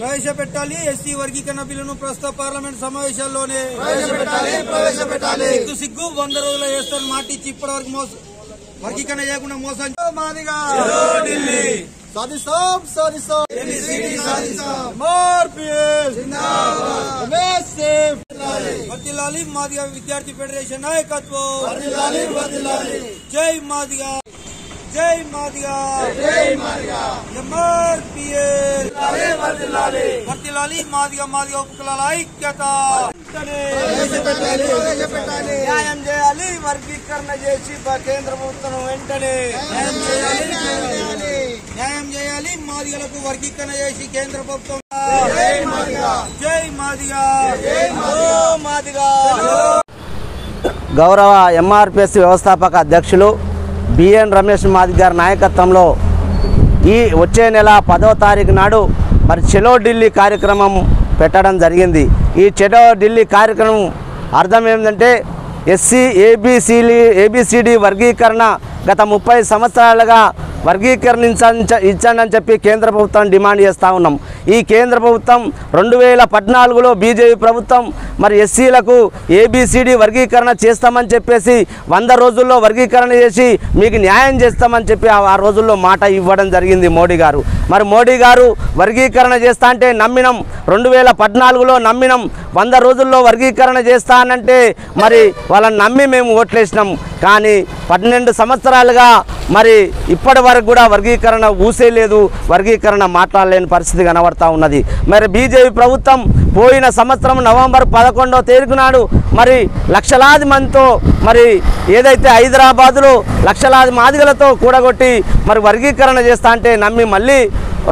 ప్రవేశపెట్టాలి. SC వర్గీకరణ బిల్లును ప్రస్తుత పార్లమెంట్ సమావేశాల్లోనే సిగ్గు సిగ్గు వంద రోజులు చేస్తారు మాటిచ్చి ఇప్పటి వరకు మోసం వర్గీకరణ చేయకుండా మోసం Madiga Sadi Sam, Sadi Sam, Sadi Sadi Sam, Marpius, Nava, Massif, Lali, Vatilali, Madhya Vidyarthi Federation, Aikatwo, Vatilali, Vatilali, Jai Madhya. జై మాదిగా. జై మాదిగా. ఎంఆర్పిఎల్ వర్దిల్లాలి మాదిగా మాదిగా ఉపకులాల ఐక్యత. న్యాయం చేయాలి వర్గీకరణ చేసి కేంద్ర ప్రభుత్వం వెంటనే. న్యాయం చేయాలి న్యాయం చేయాలి. మాదిగలకు వర్గీకరణ చేసి కేంద్ర ప్రభుత్వం. జై మాదిగా. మాదిగా. గౌరవ ఎంఆర్పిఎస్ వ్యవస్థాపక అధ్యక్షులు బిఎన్ రమేష్ మాది గారి నాయకత్వంలో ఈ వచ్చే నెల పదవ తారీఖు నాడు మరి చెలో ఢిల్లీ కార్యక్రమం పెట్టడం జరిగింది. ఈ చెలో ఢిల్లీ కార్యక్రమం అర్థం ఏంటంటే ఎస్సీ ఏబిసిలి ఏబిసిడి వర్గీకరణ గత ముప్పై సంవత్సరాలుగా వర్గీకరణించ ఇచ్చండి అని చెప్పి కేంద్ర ప్రభుత్వం డిమాండ్ చేస్తూ ఉన్నాం. ఈ కేంద్ర ప్రభుత్వం రెండు వేల పద్నాలుగులో బీజేపీ ప్రభుత్వం మరి ఎస్సీలకు ఏబిసిడి వర్గీకరణ చేస్తామని చెప్పేసి వంద రోజుల్లో వర్గీకరణ చేసి మీకు న్యాయం చేస్తామని చెప్పి ఆ రోజుల్లో మాట ఇవ్వడం జరిగింది మోడీ గారు. మరి మోడీ గారు వర్గీకరణ చేస్తా అంటే నమ్మినం. రెండు వేల పద్నాలుగులో నమ్మినం. వంద రోజుల్లో వర్గీకరణ చేస్తానంటే మరి వాళ్ళని నమ్మి మేము ఓట్లేసినాం. కానీ పన్నెండు సంవత్సరాలుగా మరి ఇప్పటి వరకు కూడా వర్గీకరణ ఊసే లేదు వర్గీకరణ మాట్లాడలేని పరిస్థితి కనబడతా ఉన్నది. మరి బీజేపీ ప్రభుత్వం పోయిన సంవత్సరం నవంబర్ పదకొండవ తేదీ నాడు మరి లక్షలాది మందితో మరి ఏదైతే హైదరాబాదులో లక్షలాది మాదిగలతో కూడగొట్టి మరి వర్గీకరణ చేస్తా అంటే నమ్మి మళ్ళీ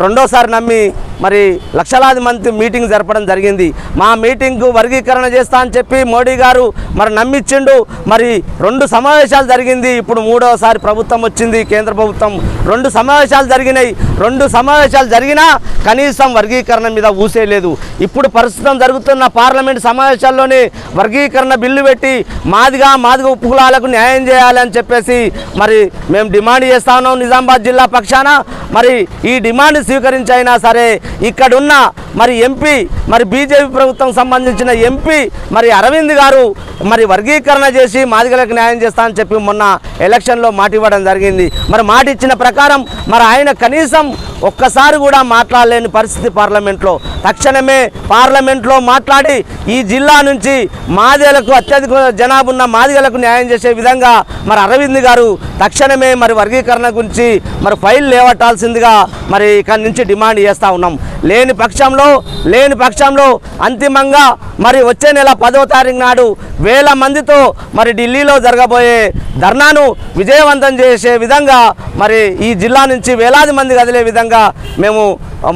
రెండోసారి నమ్మి మరి లక్షలాది మంది మీటింగ్ జరపడం జరిగింది. మా మీటింగ్కు వర్గీకరణ చేస్తా అని చెప్పి మోడీ గారు మరి నమ్మిచ్చిండు. మరి రెండు సమావేశాలు జరిగింది. ఇప్పుడు మూడవసారి ప్రభుత్వం వచ్చింది కేంద్ర ప్రభుత్వం. రెండు సమావేశాలు జరిగినాయి. రెండు సమావేశాలు జరిగినా కనీసం వర్గీకరణ మీద ఊసే లేదు. ఇప్పుడు ప్రస్తుతం జరుగుతున్న పార్లమెంట్ సమావేశాల్లోనే వర్గీకరణ బిల్లు పెట్టి మాదిగా మాదిగ ఉపకులాలకు న్యాయం చేయాలని చెప్పేసి మరి మేము డిమాండ్ చేస్తా ఉన్నాం నిజామాబాద్ జిల్లా పక్షాన. మరి ఈ డిమాండ్ స్వీకరించైనా సరే ఇక్కడున్న మరి ఎంపీ మరి బీజేపీ ప్రభుత్వం సంబంధించిన ఎంపీ మరి అరవింద్ గారు మరి వర్గీకరణ చేసి మాదిగలకు న్యాయం చేస్తా అని చెప్పి మొన్న ఎలక్షన్లో మాట ఇవ్వడం జరిగింది. మరి మాట ఇచ్చిన ప్రకారం మరి ఆయన కనీసం ఒక్కసారి కూడా మాట్లాడలేని పరిస్థితి పార్లమెంట్లో. తక్షణమే పార్లమెంట్లో మాట్లాడి ఈ జిల్లా నుంచి మాదిగలకు అత్యధిక జనాభా ఉన్న మాదిగలకు న్యాయం చేసే విధంగా మరి అరవింద్ గారు తక్షణమే మరి వర్గీకరణ గురించి మరి ఫైల్ లేవట్టాల్సిందిగా మరి ఇక్కడి నుంచి డిమాండ్ చేస్తూ ఉన్నాం. లేని పక్షంలో లేని పక్షంలో అంతిమంగా మరి వచ్చే నెల పదో తారీఖు నాడు వేల మందితో మరి ఢిల్లీలో జరగబోయే ధర్నాను విజయవంతం చేసే విధంగా మరి ఈ జిల్లా నుంచి వేలాది మంది కదిలే విధంగా మేము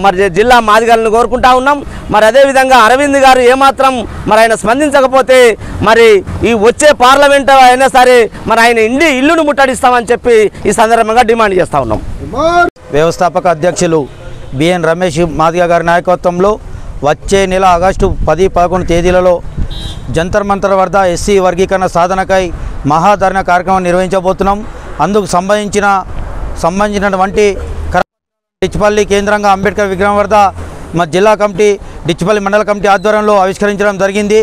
మరి జిల్లా మాదిగలను కోరుకుంటా ఉన్నాం. మరి అదేవిధంగా అరవింద్ గారు ఏమాత్రం మరి ఆయన స్పందించకపోతే మరి ఈ వచ్చే పార్లమెంట్ అయినా సరే మరి ఆయన ఇండి ఇల్లును ముట్టడిస్తామని చెప్పి ఈ సందర్భంగా డిమాండ్ చేస్తూ ఉన్నాం. వ్యవస్థాపక అధ్యక్షులు బిఎన్ రమేష్ మాదిగ గారి నాయకత్వంలో వచ్చే నెల ఆగస్టు పది పదకొండు తేదీలలో జంతర్ మంతర్ వద్ద ఎస్సీ వర్గీకరణ సాధనకై మహాధరణ కార్యక్రమం నిర్వహించబోతున్నాం. అందుకు సంబంధించిన సంబంధించినటువంటి కర- డిచ్పల్లి కేంద్రంగా అంబేద్కర్ విగ్రహం వద్ద మా జిల్లా కమిటీ డిచ్పల్లి మండల కమిటీ ఆధ్వర్యంలో ఆవిష్కరించడం జరిగింది.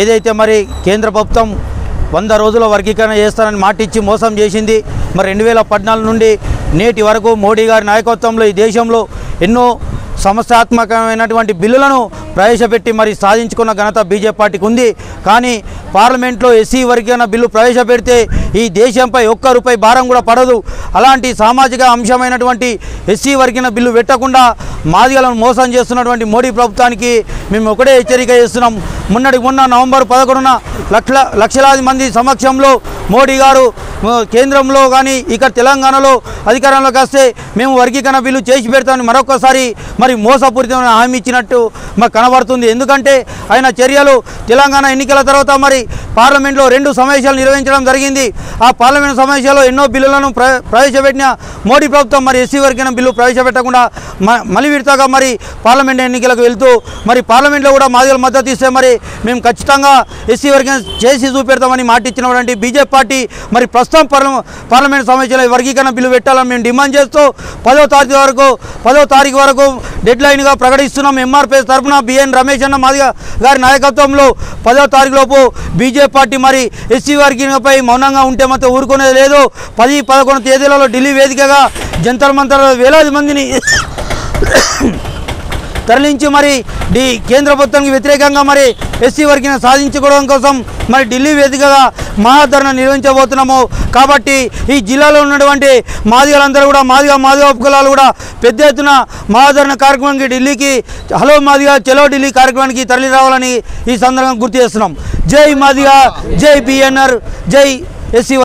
ఏదైతే మరి కేంద్ర ప్రభుత్వం వంద రోజుల వర్గీకరణ చేస్తానని మాటిచ్చి మోసం చేసింది. మరి రెండు వేల పద్నాలుగు నుండి నేటి వరకు మోడీ గారి నాయకత్వంలో ఈ దేశంలో ఎన్నో సమస్యాత్మకమైనటువంటి బిల్లులను ప్రవేశపెట్టి మరి సాధించుకున్న ఘనత బీజేపీ పార్టీకి ఉంది. కానీ పార్లమెంట్లో ఎస్సీ వర్గీకరణ బిల్లు ప్రవేశపెడితే ఈ దేశంపై ఒక్క రూపాయి భారం కూడా పడదు. అలాంటి సామాజిక అంశమైనటువంటి ఎస్సీ వర్గీకరణ బిల్లు పెట్టకుండా మాదిగలను మోసం చేస్తున్నటువంటి మోడీ ప్రభుత్వానికి మేము ఒకటే హెచ్చరిక చేస్తున్నాం. మొన్నటి మొన్న నవంబర్ పదకొండున లక్షల లక్షలాది మంది సమక్షంలో మోడీ గారు కేంద్రంలో కానీ ఇక్కడ తెలంగాణలో అధికారంలోకి వస్తే మేము వర్గీకరణ బిల్లు చేసి పెడతామని మరొకసారి మరి మోసపూరితమైన హామీ ఇచ్చినట్టు మాకు కనబడుతుంది. ఎందుకంటే ఆయన చర్యలు తెలంగాణ ఎన్నికల తర్వాత మరి పార్లమెంట్లో రెండు సమావేశాలు నిర్వహించడం జరిగింది. ఆ పార్లమెంట్ సమావేశాల్లో ఎన్నో బిల్లులను ప్ర ప్రవేశపెట్టిన మోడీ ప్రభుత్వం మరి ఎస్సీ వర్గీకరణ బిల్లు ప్రవేశపెట్టకుండా మ- విడతగా మరి పార్లమెంట్ ఎన్నికలకు వెళ్తూ మరి పార్లమెంట్లో కూడా మాదిగల మద్దతు ఇస్తే మరి మేము ఖచ్చితంగా ఎస్సీ వర్గం చేసి చూపెడతామని మాటిచ్చినటువంటి బీజేపీ పార్టీ మరి ప్రస్తుతం పార్ల పార్లమెంట్ సమావేశంలో వర్గీకరణ బిల్లు పెట్టాలని మేము డిమాండ్ చేస్తూ పదో తారీఖు వరకు పదో తారీఖు వరకు డెడ్ లైన్గా ప్రకటిస్తున్నాం ఎంఆర్పీఎస్ తరఫున బిఎన్ రమేష్ అన్న మాదిగ గారి నాయకత్వంలో పదో తారీఖు లోపు బీజేపీ పార్టీ మరి ఎస్సీ వర్గీకరణపై మౌనంగా ఉంటే మాత్రం ఊరుకునేది లేదు. పది పదకొండు తేదీలలో ఢిల్లీ వేదికగా జంతర్ మంతర్ వేలాది మందిని తరలించి మరి డి కేంద్ర ప్రభుత్వానికి వ్యతిరేకంగా మరి ఎస్సీ వర్గీని సాధించుకోవడం కోసం మరి ఢిల్లీ వేదికగా మహాధరణ నిర్వహించబోతున్నాము. కాబట్టి ఈ జిల్లాలో ఉన్నటువంటి మాదిగలందరూ కూడా మాదిగా మాదిగ ఉపకులాలు కూడా పెద్ద ఎత్తున మహాధరణ కార్యక్రమానికి ఢిల్లీకి హలో మాదిగా చలో ఢిల్లీ కార్యక్రమానికి తరలి రావాలని ఈ సందర్భంగా గుర్తు చేస్తున్నాం. జై మాదిగా జై బిఎన్ఆర్ జై ఎస్సీ